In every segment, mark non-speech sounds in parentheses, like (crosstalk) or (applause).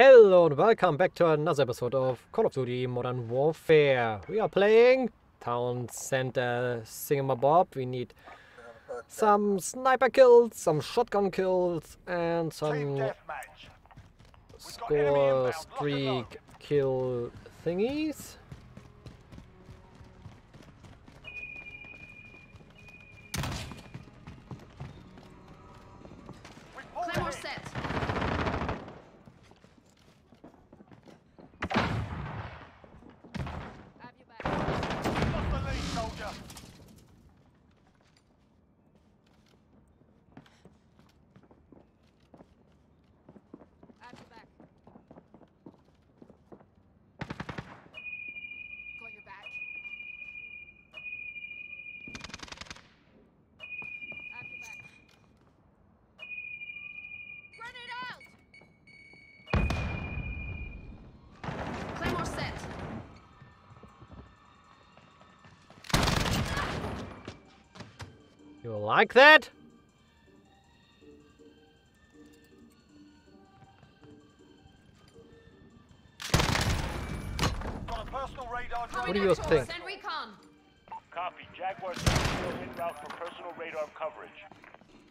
Hello and welcome back to another episode of Call of Duty Modern Warfare. We are playing Town Center Thingamabob. We need some sniper kills, some shotgun kills, and some deathmatch. We've got enemy score inbound. Lock and load. streak kill thingies. Like that? Got a personal radar drone. What do you Actual, think? Send recon. Copy. Jaguar still en route for personal radar coverage.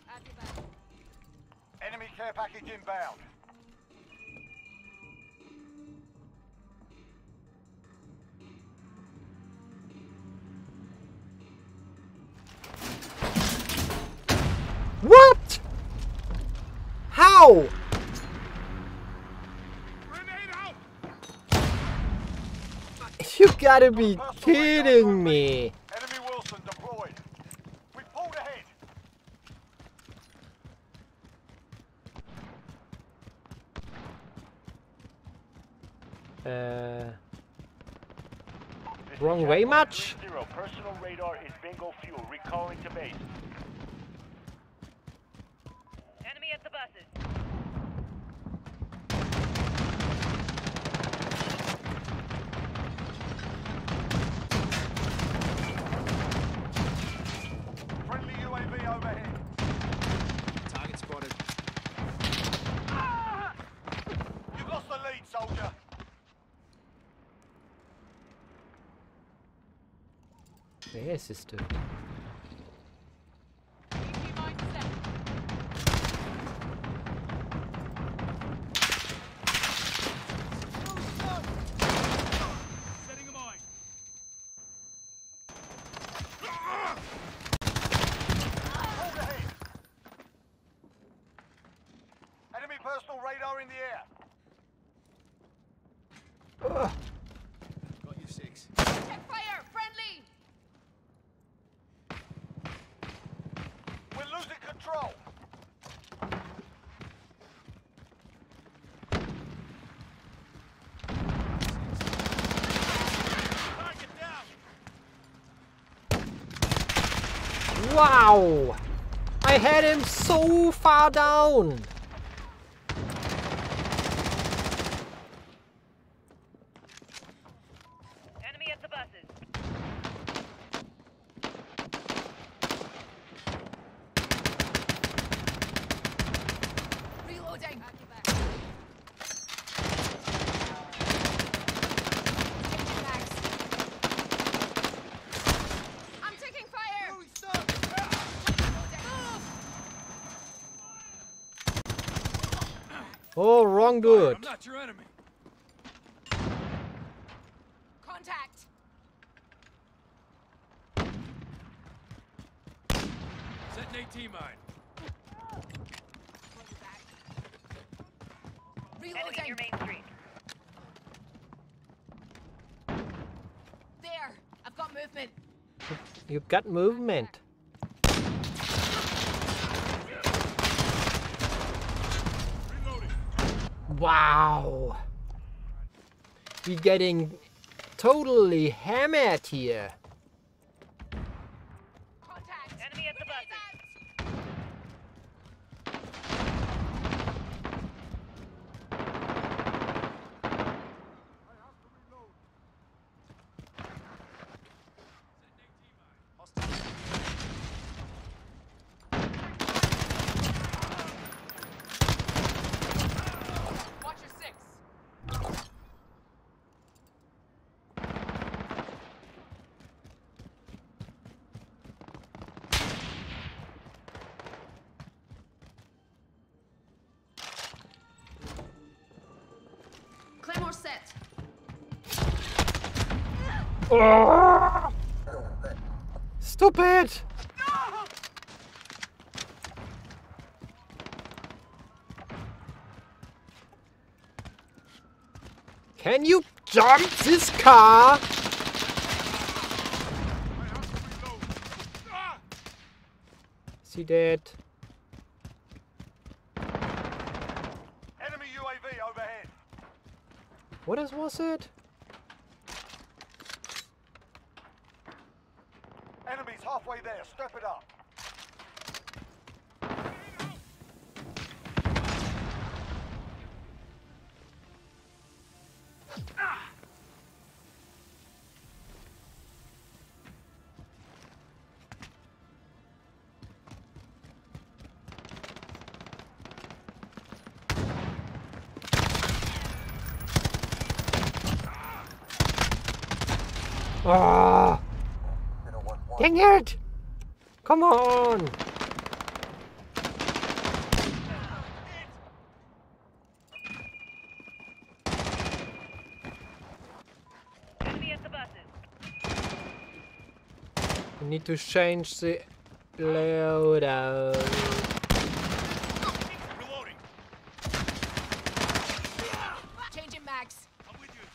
Have you back. Enemy care package inbound. Gotta be kidding me. Enemy Wheelson deployed. We pulled ahead. Uh, Wrong way much? 3-0. Personal radar is bingo fuel. Recalling to base. Ahead. Enemy personal radar in the air. Got you six. Check fire! Friendly! We're losing control. Target down. Wow! I had him so far down. Enemy at the buses. Reloading! Have you back. Max. I'm taking fire! Oh, wrong dude. I'm not your enemy. Contact! Set an AT mine. Got your back. Enemy Reloading! near Main Street. There! I've got movement. You got movement. Wow. We're getting totally hammered here. More set. Stupid! Can you jump this car? I have to reload. Is he dead? Enemy UAV overhead. What is, was it? Enemies halfway there. Step it up. Ah! Dang it! Come on! Enemy at the buses. We need to change the loadout. Changing mags. I'm with you.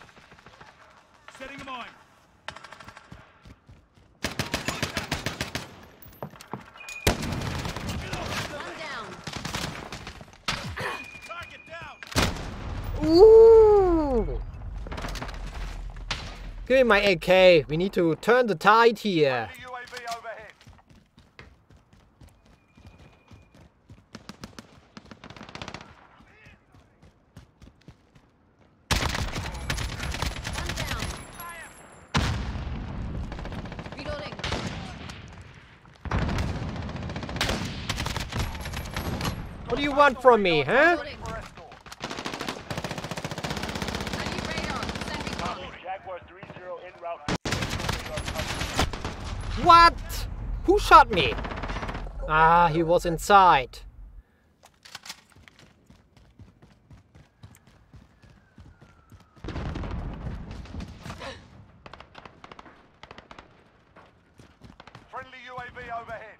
Setting a mine. One down. Target down. Ooh! Give me my AK. We need to turn the tide here. Enemy UAV overhead. One down. Reloading. What do you want from me, huh? Reloading. For escort. I need radar. Sending Copy. code. Jaguar 3-0 en route for personal radar coverage. What? Who shot me? Ah, he was inside. Friendly UAV overhead.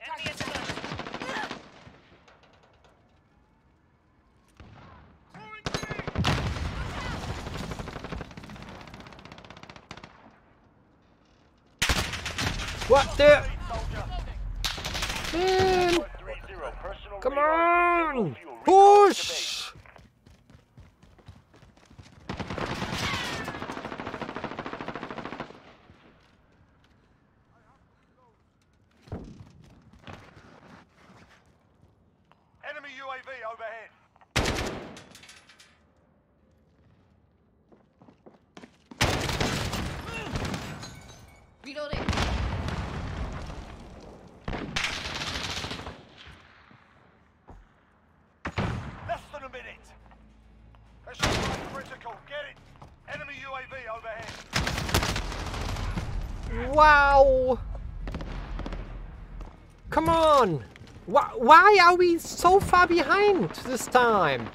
Enemy at the buses. What the? Soldier. Man, 3-0. Personal come radar on! fuel. Recover the base. Push! Enemy UAV overhead. Reloading. Less than a minute. That's right critical. Get it. Enemy UAV overhead. Wow! Come on! Why, why are we so far behind this time?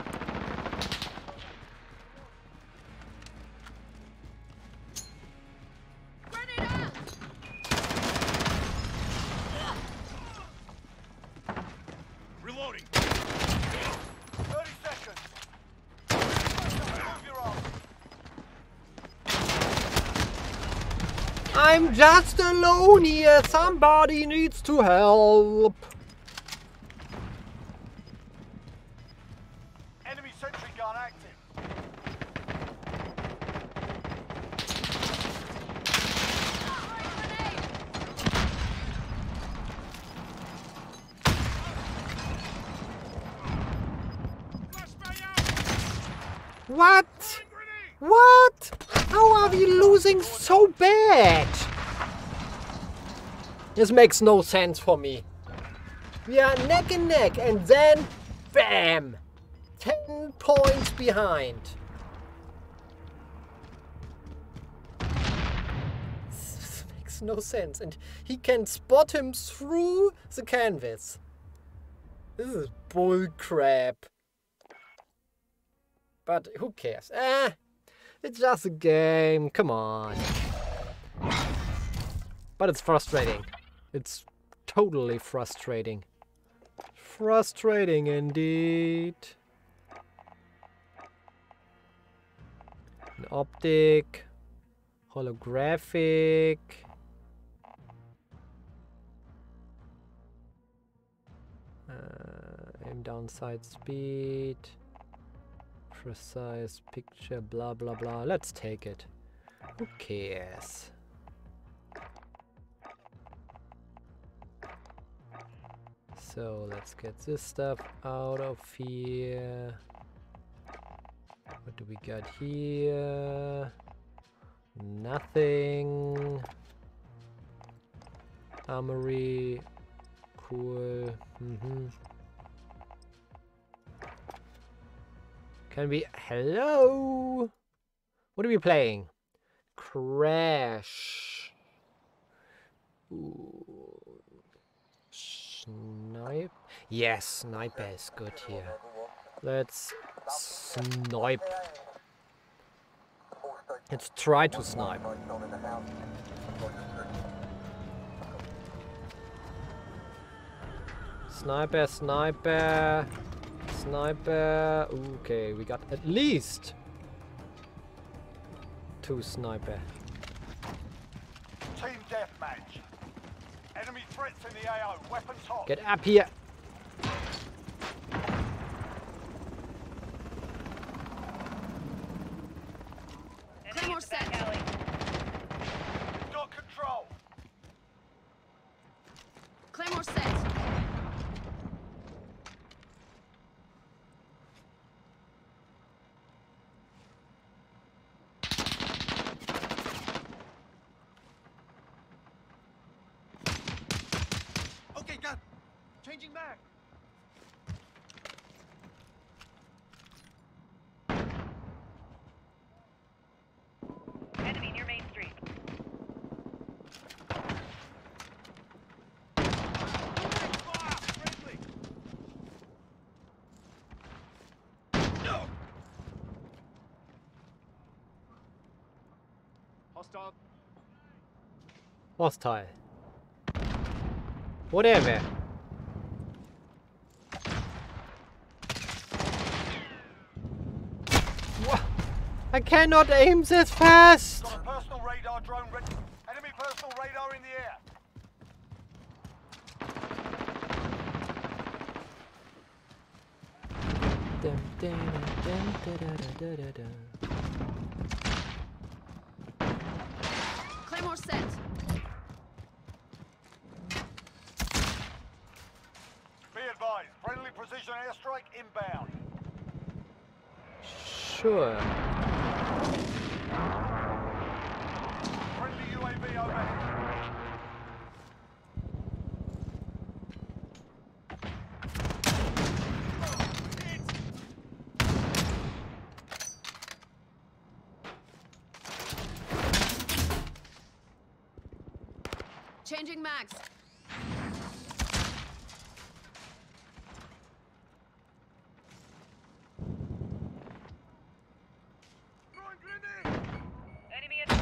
Reloading. 30 seconds. Move your arms. I'm just alone here. Somebody needs to help. What? What? How are we losing so bad? This makes no sense for me. We are neck and neck and then BAM! 10 points behind. This makes no sense. And he can spot him through the canvas. This is bull crap. But who cares? Eh, it's just a game. Come on. But it's frustrating. It's totally frustrating. Frustrating indeed. An optic, holographic. Uh, aim down sight speed, precise picture, blah blah blah. Let's take it. Who cares? So let's get this stuff out of here. What do we got here? Nothing. Armory. Cool. hmm Can we... Hello? What are we playing? Crash. Ooh. Snipe? Yes, sniper is good here. Let's snipe. Let's try to snipe. Sniper, sniper, sniper. Okay, we got at least two sniper. Team deathmatch. Enemy threats in the AO. Weapons hot. Get up here. Enemy Claymore at the back set. alley. Got control. Claymore set. Okay, got. Changing back. Enemy near Main Street. Fire! Friendly. No. Hostile. Hostile. Whatever. I cannot aim this fast. Got a personal radar drone ready. Enemy personal radar in the air. Dun, dun, dun, dun, dun, dun, dun, dun. Claymore set. Be advised. Friendly precision airstrike inbound. Sure. Friendly UAV overhead. Changing mags. Throwing grenade. Enemy at the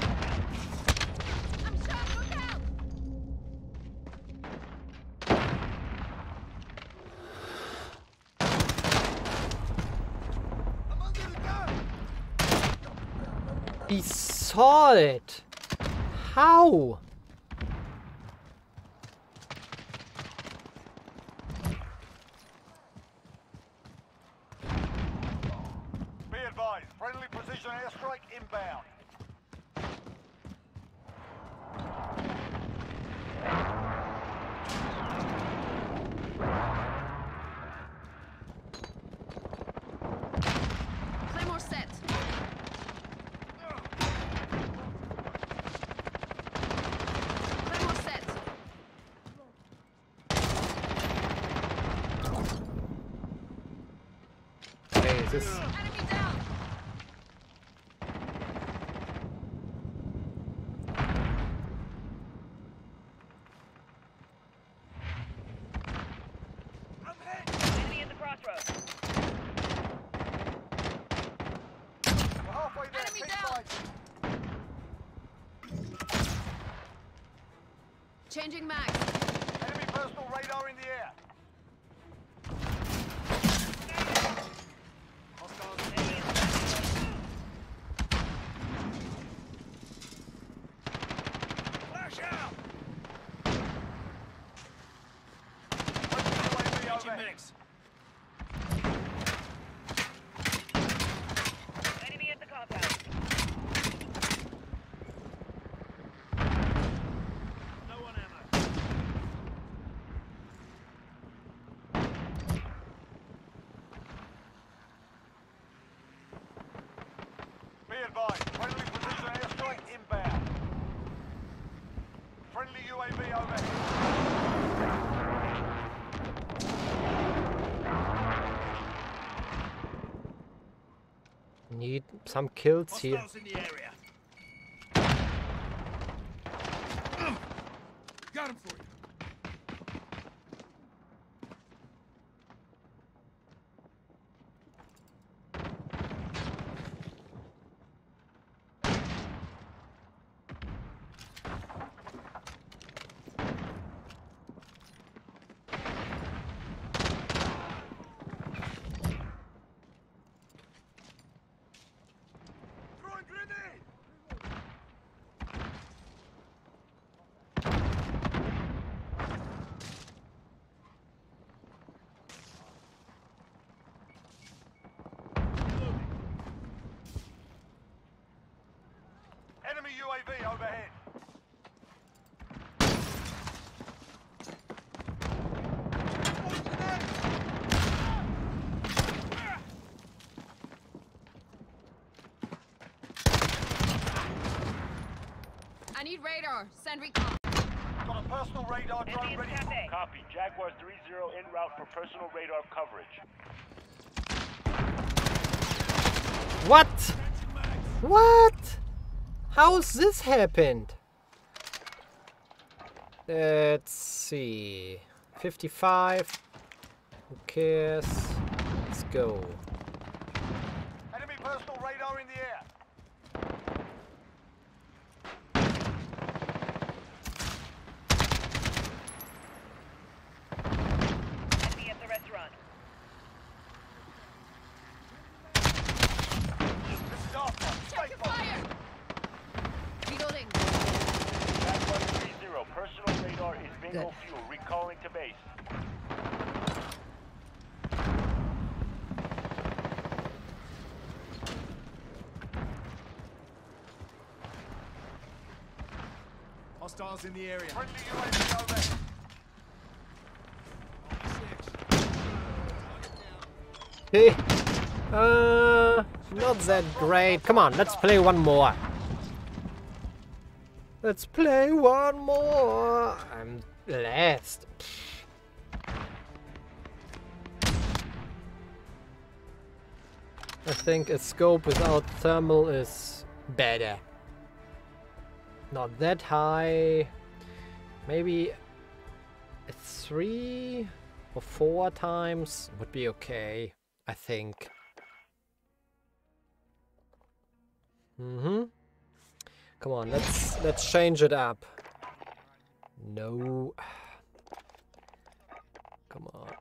I'm shot. Look out. I'm under the gun. Saw it. How? Be advised. Friendly precision airstrike inbound. Claymore set. Claymore set. Hey, is this Enemy down. I'm hit. Changing mags. Enemy personal radar in the air. Hostiles. Flash out! Friendly UAV Changing overhead. mix. Enemy at the compound. No one ammo. Be advised, friendly precision airstrike inbound. Friendly UAV overhead. Need some kills here. In the area. Got him for you. UAV overhead. I need radar. Send recon. Got a personal radar drone Enemy ready. cafe. Copy. Jaguar 3-0 en route for personal radar coverage. What? What? How's this happened? Let's see. 55. Who cares? Let's go. Enemy personal radar in the air. Enemy at the restaurant. This is our fight. Stay Check your focused. fire. Reloading. Jaguar 3-0. Personal radar is bingo fuel. Recalling to base. Hostiles in the area. Friendly UAV overhead. Hey. Uh, not that great. Come on, let's play one more. Let's play one more. I'm last. I think a scope without thermal is better. Not that high. Maybe three or four times would be okay, I think. Mm-hmm. Come on, let's let's change it up. No. (sighs) Come on.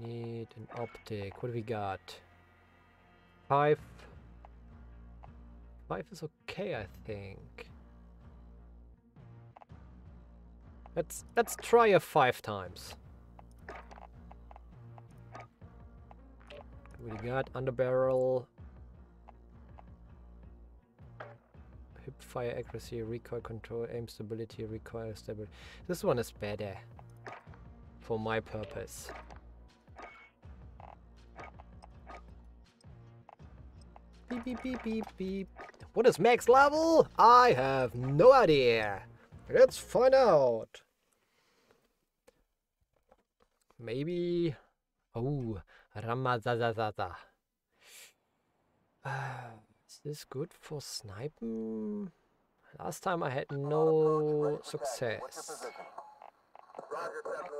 We need an optic. What do we got? Five. Five is okay, I think. Let's let's try a five times. What do we got? Underbarrel. Hip fire accuracy, recoil control, aim stability, recoil stability. This one is better. For my purpose. Beep beep beep beep beep. What is max level? I have no idea. Let's find out. Maybe. Oh, Ramazazazaza. (sighs) Ah. Is this good for sniping? Last time I had no success.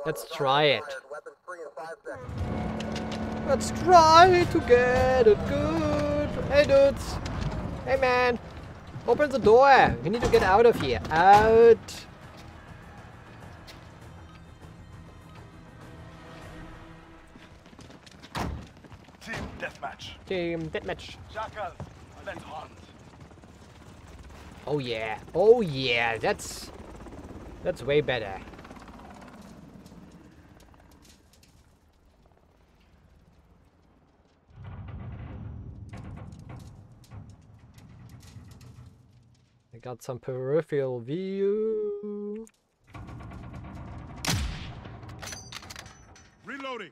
Let's try it. Let's try to get it good. Hey dudes. Hey man. Open the door! We need to get out of here. Out! Team deathmatch. Team deathmatch. Jackal. Oh yeah. Oh yeah. That's that's way better. I got some peripheral view. Reloading.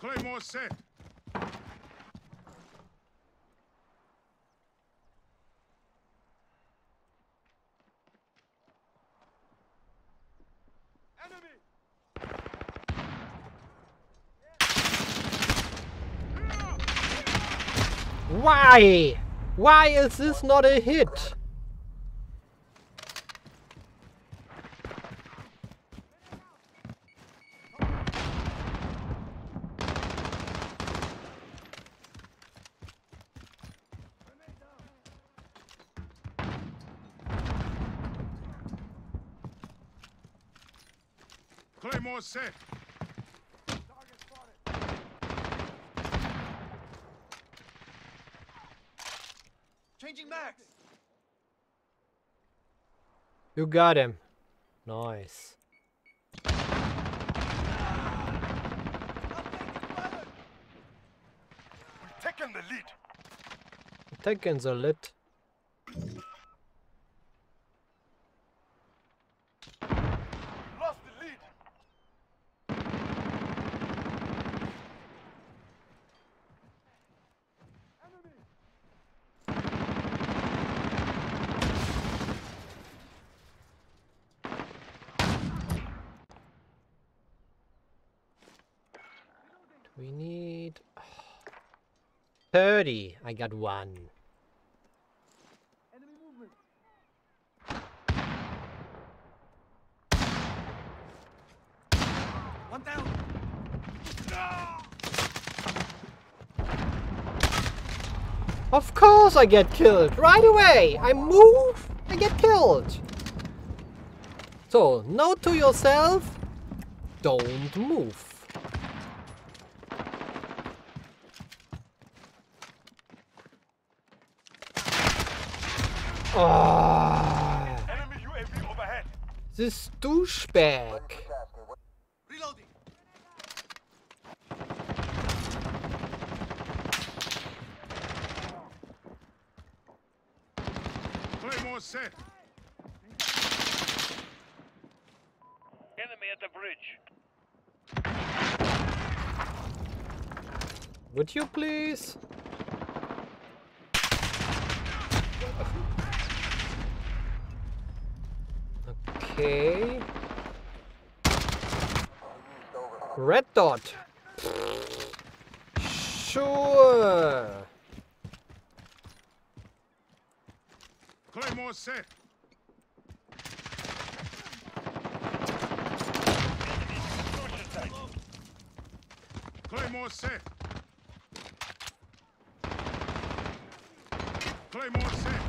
Claymore set. Why? Why is this not a hit? Claymore set. Changing max. You got him. Nice. We've taken the lead. Taking the lit. We lost the lead. We need 30. I got one. One down. Of course I get killed right away. I move, I get killed. So, note to yourself, don't move. Enemy UAV overhead. this douchebag. Reloading. Claymore set. Enemy at the bridge. Would you please? Okay. Red dot. Sure. Claymore set. Claymore set. Claymore set.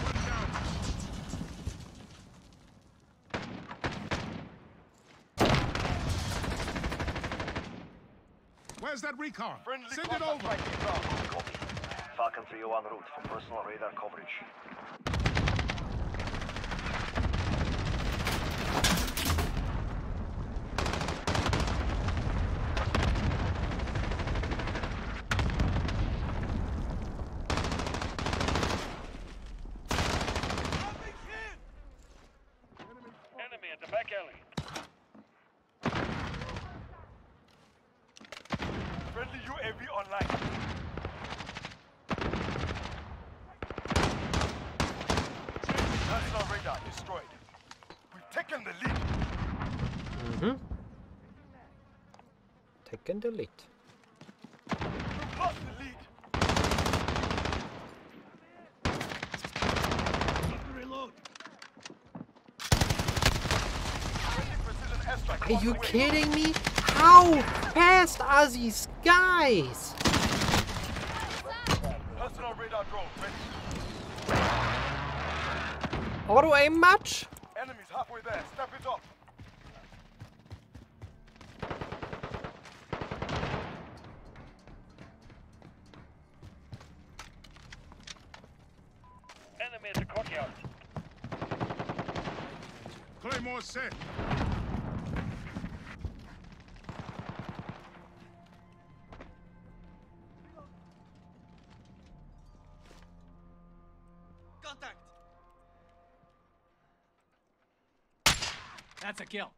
One down. Where's that recon? Friendly Send it contact over. strike inbound. Copy. Falcon 301 route for personal radar coverage. Enemy at the back alley. Friendly UAV online. National radar destroyed. We've taken the lead. Mm-hmm. Taken the lead. Lost the lead. Reload. Friendly precision airstrike. Are you kidding me? How fast are these guys? Personal radar drone ready. Auto aim match? Enemies halfway there. Step it up. Enemy at the courtyard. Claymore set. Contact! That's a kill.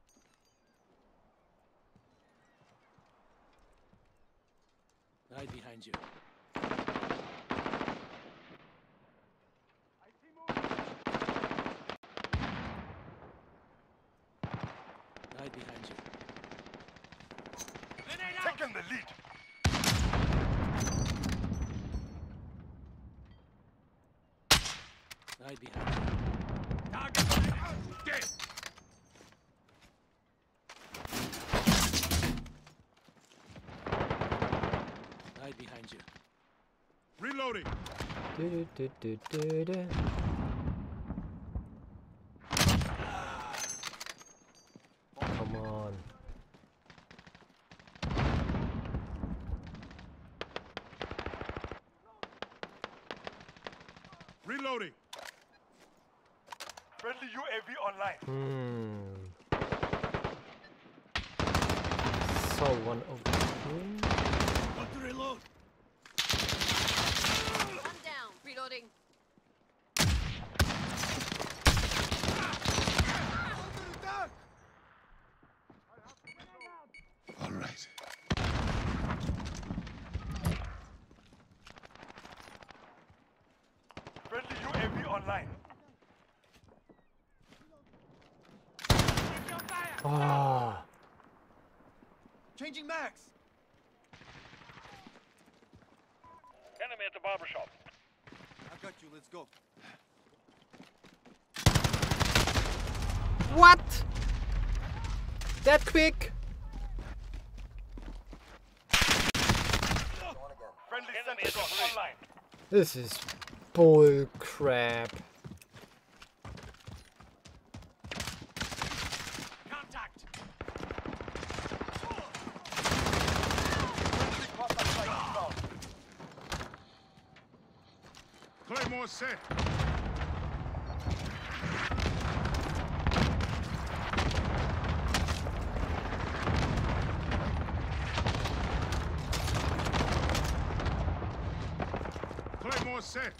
Right behind you. Right behind you. Taking the lead. Right behind you. Dead. Right behind you. Reloading. Du-du-du-du-du-du. Come on. Reloading. Friendly UAV online. Hmm. So one over here. Want to reload? One down. Reloading. All right. Friendly UAV online. Ah. Changing max. Enemy at the barber shop. I've got you. Let's go. What? That quick? Friendly Enemy at sensor the bridge. online. This is bull crap. Contact! Friendly cluster strike down. Claymore set. Claymore set.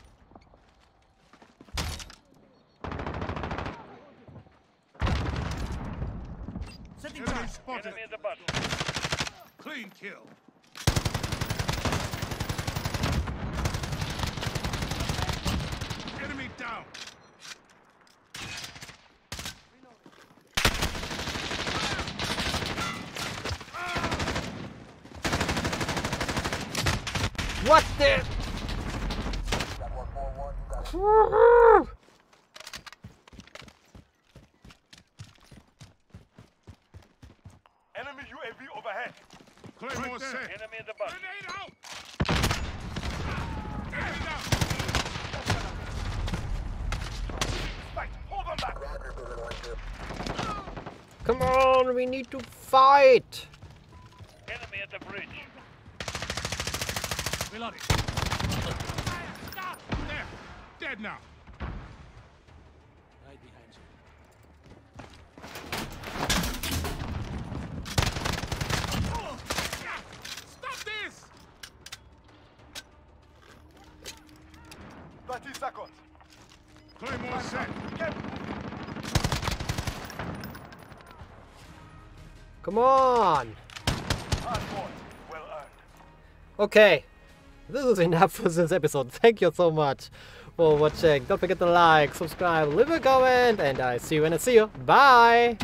Setting Enemy charge. Enemy at the bus. Clean kill. Enemy down. What the? Enemy UAV overhead. Claymore set. Enemy at the bus. Grenade out. Enemy down. Fight. Hold them back. Come on, we need to fight. Enemy at the bridge. Reloading. There. Dead now. Okay. This is enough for this episode. (laughs) Thank you so much for watching. Don't forget to like, subscribe, leave a comment, and I see you when I see you. Bye.